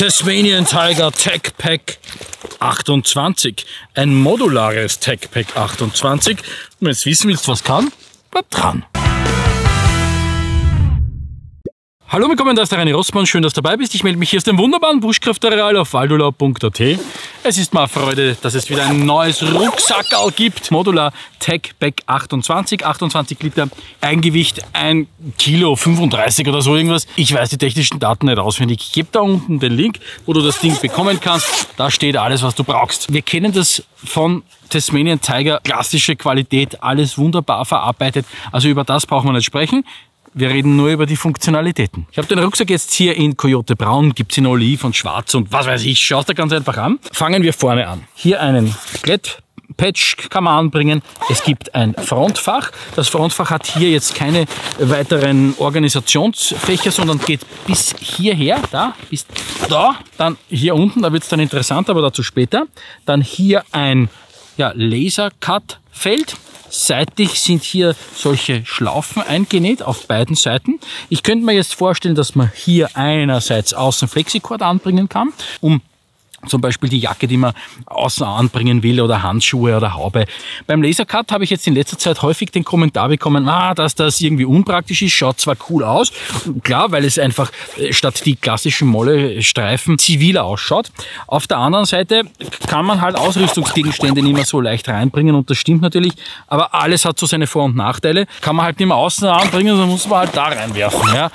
Tasmanian Tiger Tech Pack 28. Ein modulares Tech Pack 28. Und wenn du jetzt wissen willst, was kann, bleib dran. Hallo, willkommen, da ist der René Rossmann. Schön, dass du dabei bist. Ich melde mich hier aus dem wunderbaren Buschkraftareal auf waldurlaub.at. Es ist mal Freude, dass es wieder ein neues Rucksackerl gibt. Modular Tech Pack 28, 28 Liter, Eigengewicht 1 Kilo 35 oder so irgendwas. Ich weiß die technischen Daten nicht auswendig. Ich gebe da unten den Link, wo du das Ding bekommen kannst. Da steht alles, was du brauchst. Wir kennen das von Tasmanian Tiger, klassische Qualität, alles wunderbar verarbeitet. Also über das brauchen wir nicht sprechen. Wir reden nur über die Funktionalitäten. Ich habe den Rucksack jetzt hier in Coyote Braun, gibt's in Oliv und Schwarz und was weiß ich. Schaut da ganz einfach an. Fangen wir vorne an. Hier einen Glättpatch kann man anbringen. Es gibt ein Frontfach. Das Frontfach hat hier jetzt keine weiteren Organisationsfächer, sondern geht bis hierher, da, bis da, dann hier unten, da wird's dann interessant, aber dazu später. Dann hier ein ja, Laser-Cut-Feld Seitig sind hier solche Schlaufen eingenäht auf beiden Seiten. Ich könnte mir jetzt vorstellen, dass man hier einerseits außen Flexicord anbringen kann, um zum Beispiel die Jacke, die man außen anbringen will oder Handschuhe oder Haube. Beim Lasercut habe ich jetzt in letzter Zeit häufig den Kommentar bekommen, ah, dass das irgendwie unpraktisch ist, schaut zwar cool aus, klar, weil es einfach äh, statt die klassischen Molle-Streifen ziviler ausschaut. Auf der anderen Seite kann man halt Ausrüstungsgegenstände nicht mehr so leicht reinbringen und das stimmt natürlich, aber alles hat so seine Vor- und Nachteile. Kann man halt nicht mehr außen anbringen, sondern muss man halt da reinwerfen. Ja.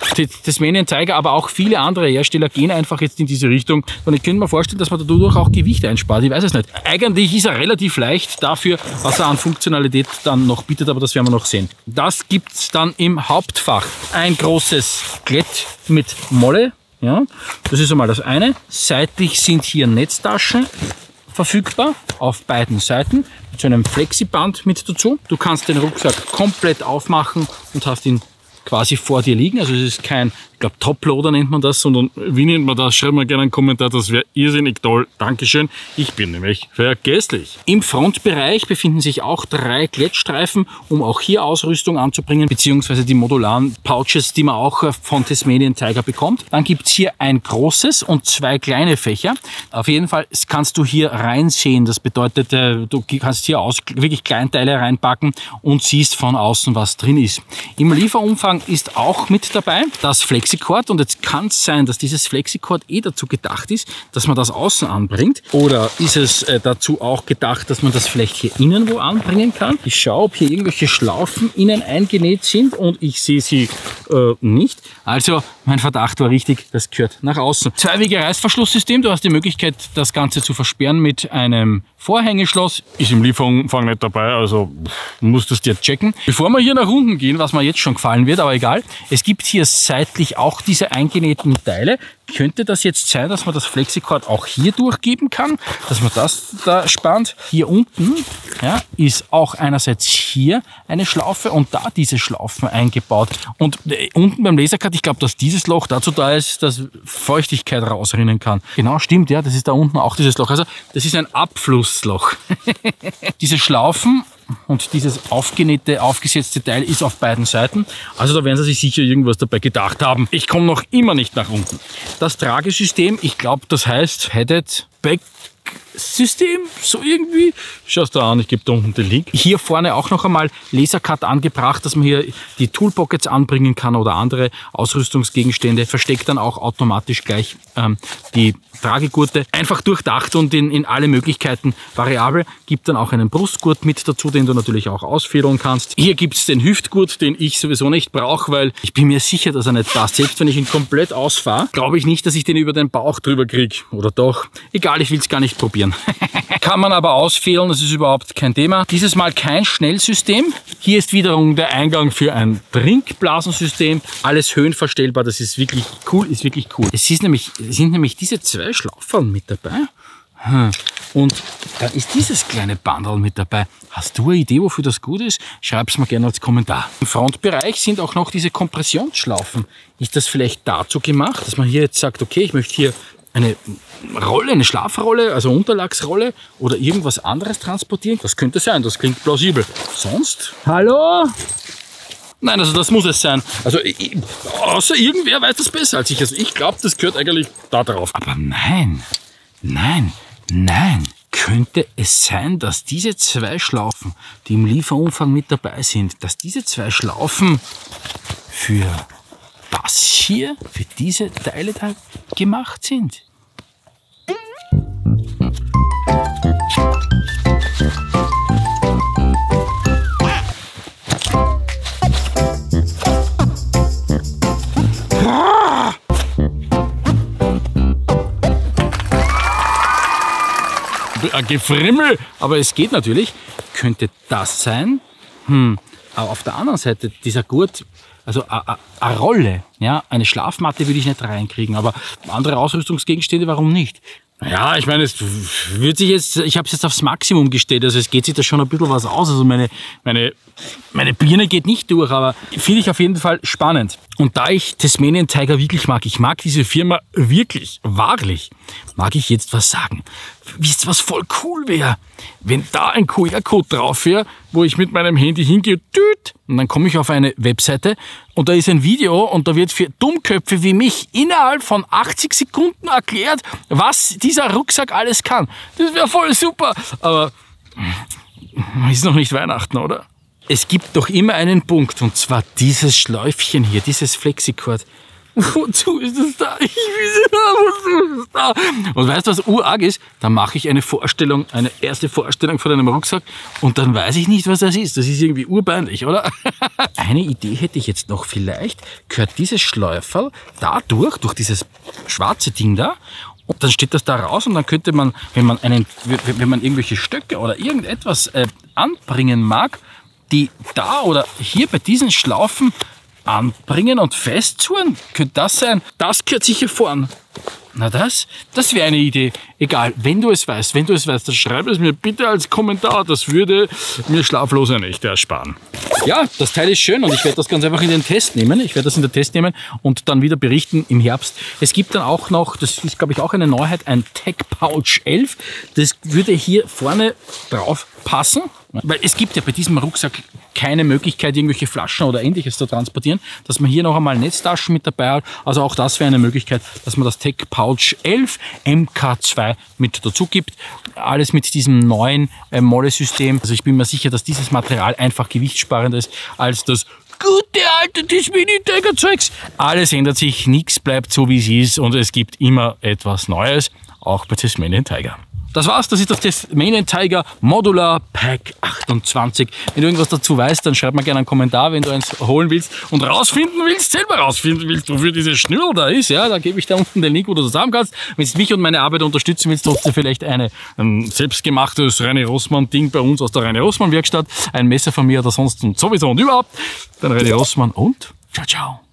Das Median Tiger, aber auch viele andere Hersteller gehen einfach jetzt in diese Richtung und ich könnte mir vorstellen, dass man man dadurch auch Gewicht einspart. Ich weiß es nicht. Eigentlich ist er relativ leicht dafür, was er an Funktionalität dann noch bietet, aber das werden wir noch sehen. Das gibt es dann im Hauptfach. Ein großes Klett mit Molle. Ja, das ist einmal das eine. Seitlich sind hier Netztaschen verfügbar auf beiden Seiten mit so einem Flexiband mit dazu. Du kannst den Rucksack komplett aufmachen und hast ihn quasi vor dir liegen. Also es ist kein ich glaube Toploader nennt man das, sondern wie nennt man das? Schreibt mal gerne einen Kommentar, das wäre irrsinnig toll. Dankeschön. Ich bin nämlich vergesslich. Im Frontbereich befinden sich auch drei Klettstreifen, um auch hier Ausrüstung anzubringen, beziehungsweise die modularen Pouches, die man auch von Tasmanian Tiger bekommt. Dann gibt's hier ein großes und zwei kleine Fächer. Auf jeden Fall kannst du hier reinsehen. Das bedeutet, äh, du kannst hier aus wirklich Kleinteile reinpacken und siehst von außen, was drin ist. Im Lieferumfang ist auch mit dabei das Flex Flexicord und jetzt kann es sein, dass dieses Flexicord eh dazu gedacht ist, dass man das außen anbringt oder ist es äh, dazu auch gedacht, dass man das vielleicht hier innen wo anbringen kann. Ich schaue, ob hier irgendwelche Schlaufen innen eingenäht sind und ich sehe sie äh, nicht. Also mein Verdacht war richtig, das gehört nach außen. Zweiwege Reißverschlusssystem, du hast die Möglichkeit, das Ganze zu versperren mit einem Vorhängeschloss. Ist im Lieferumfang nicht dabei, also musst du es dir checken. Bevor wir hier nach unten gehen, was mir jetzt schon gefallen wird, aber egal, es gibt hier seitlich auch diese eingenähten Teile. Könnte das jetzt sein, dass man das Flexicord auch hier durchgeben kann, dass man das da spannt? Hier unten ja, ist auch einerseits hier eine Schlaufe und da diese Schlaufen eingebaut. Und äh, unten beim Lasercut, ich glaube, dass dieses Loch dazu da ist, dass Feuchtigkeit rausrinnen kann. Genau, stimmt, ja, das ist da unten auch dieses Loch. Also das ist ein Abflussloch. diese Schlaufen und dieses aufgenähte, aufgesetzte Teil ist auf beiden Seiten. Also da werden sie sich sicher irgendwas dabei gedacht haben. Ich komme noch immer nicht nach unten. Das Tragesystem, ich glaube, das heißt Headed Back System, so irgendwie. Schau es da an, ich gebe da unten den Link. Hier vorne auch noch einmal Lasercut angebracht, dass man hier die Toolpockets anbringen kann oder andere Ausrüstungsgegenstände. Versteckt dann auch automatisch gleich ähm, die Tragegurte. Einfach durchdacht und in, in alle Möglichkeiten variabel. Gibt dann auch einen Brustgurt mit dazu, den du natürlich auch ausfädeln kannst. Hier gibt es den Hüftgurt, den ich sowieso nicht brauche, weil ich bin mir sicher, dass er nicht passt. Selbst wenn ich ihn komplett ausfahre, glaube ich nicht, dass ich den über den Bauch drüber kriege. Oder doch. Egal, ich will es gar nicht probieren. Kann man aber ausfehlen, das ist überhaupt kein Thema. Dieses Mal kein Schnellsystem. Hier ist wiederum der Eingang für ein Trinkblasensystem. Alles höhenverstellbar, das ist wirklich cool, ist wirklich cool. Es, ist nämlich, sind nämlich diese zwei Schlaufen mit dabei. Hm. Und da ist dieses kleine Bandel mit dabei. Hast du eine Idee, wofür das gut ist? Schreib es mir gerne als Kommentar. Im Frontbereich sind auch noch diese Kompressionsschlaufen. Ist das vielleicht dazu gemacht, dass man hier jetzt sagt, okay, ich möchte hier eine Rolle, eine Schlafrolle, also Unterlagsrolle oder irgendwas anderes transportieren? Das könnte sein, das klingt plausibel. Sonst? Hallo? Nein, also das muss es sein. Also außer irgendwer weiß das besser als ich. Also ich glaube, das gehört eigentlich da drauf. Aber nein, nein, nein. Könnte es sein, dass diese zwei Schlaufen, die im Lieferumfang mit dabei sind, dass diese zwei Schlaufen für das hier, für diese Teile da gemacht sind? Ein Gefrimmel, aber es geht natürlich. Könnte das sein? Hm. Aber auf der anderen Seite, dieser Gurt, also eine Rolle, ja, eine Schlafmatte würde ich nicht reinkriegen, aber andere Ausrüstungsgegenstände, warum nicht? Ja, ich meine, es wird sich jetzt, ich habe es jetzt aufs Maximum gestellt, also es geht sich da schon ein bisschen was aus. Also meine, meine, meine Birne geht nicht durch, aber finde ich auf jeden Fall spannend. Und da ich Tasmanian Tiger wirklich mag, ich mag diese Firma wirklich, wahrlich, mag ich jetzt was sagen. Wisst was voll cool wäre? Wenn da ein QR-Code drauf wäre, wo ich mit meinem Handy hingehe, tüt, und dann komme ich auf eine Webseite und da ist ein Video und da wird für Dummköpfe wie mich innerhalb von 80 Sekunden erklärt, was dieser Rucksack alles kann. Das wäre voll super. Aber ist noch nicht Weihnachten, oder? Es gibt doch immer einen Punkt und zwar dieses Schläufchen hier, dieses Flexicord. Wozu ist es da? Ich weiß nicht, wozu ist es da? Und weißt du, was urarg ist? Da mache ich eine Vorstellung, eine erste Vorstellung von einem Rucksack und dann weiß ich nicht, was das ist. Das ist irgendwie urbeinlich, oder? eine Idee hätte ich jetzt noch. Vielleicht gehört dieses Schläuferl da durch, durch dieses schwarze Ding da und dann steht das da raus und dann könnte man, wenn man einen, wenn man irgendwelche Stöcke oder irgendetwas äh, anbringen mag, die da oder hier bei diesen Schlaufen anbringen und festzurren? Könnte das sein? Das gehört sicher vorn. Na das? Das wäre eine Idee. Egal, wenn du es weißt, wenn du es weißt, dann schreib es mir bitte als Kommentar. Das würde mir schlaflose Nächte ersparen. Ja, das Teil ist schön und ich werde das ganz einfach in den Test nehmen. Ich werde das in den Test nehmen und dann wieder berichten im Herbst. Es gibt dann auch noch, das ist glaube ich auch eine Neuheit, ein Tech Pouch 11. Das würde hier vorne drauf passen. Weil es gibt ja bei diesem Rucksack keine Möglichkeit, irgendwelche Flaschen oder ähnliches zu transportieren, dass man hier noch einmal Netztaschen mit dabei hat. Also auch das wäre eine Möglichkeit, dass man das Tech Pouch 11 MK2 mit dazu gibt. Alles mit diesem neuen äh, Molle-System. Also ich bin mir sicher, dass dieses Material einfach gewichtssparender ist als das gute alte Tismini-Tiger-Zeugs. Alles ändert sich, nichts bleibt so wie es ist und es gibt immer etwas Neues, auch bei Tasmanian Tiger. Das war's, das ist das Tasmanian Tiger Modular Pack 28. Wenn du irgendwas dazu weißt, dann schreib mir gerne einen Kommentar, wenn du eins holen willst und rausfinden willst, selber rausfinden willst, wofür diese Schnürl da ist, ja, da gebe ich dir unten den Link, wo du das haben kannst. Wenn du mich und meine Arbeit unterstützen willst, hast du vielleicht eine, ein selbstgemachtes Reine Rossmann Ding bei uns aus der Reine Rossmann Werkstatt, ein Messer von mir oder sonst und sowieso und überhaupt, dann Reine Rossmann und ciao, ciao.